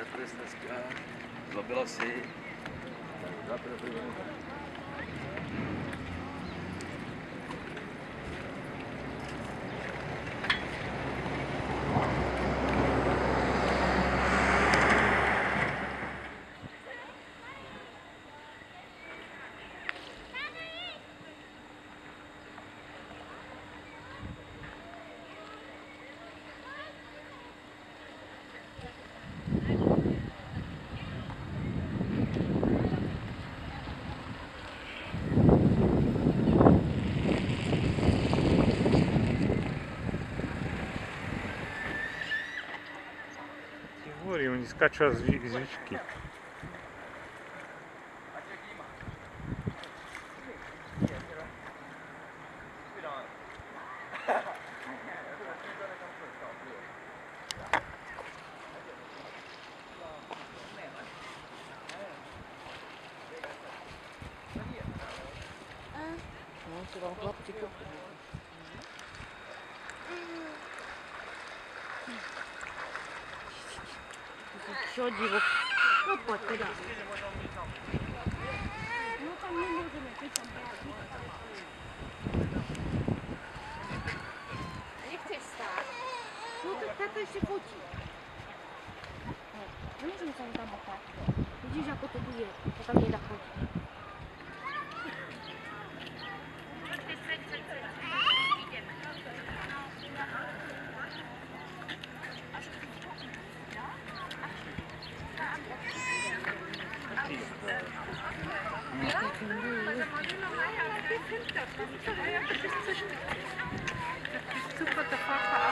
Četli jste dneska, zlobilo si. Tak, Ну, це вам хлопчику. Що діло? Ну, от туди. Ну, там не можемо, ти там Nie chcesz stać. Ну, так тата ще хоче. Wiesz, co tam tak. Widzisz, jak to tu jest, to tam nie dochodzi. Super, der Vater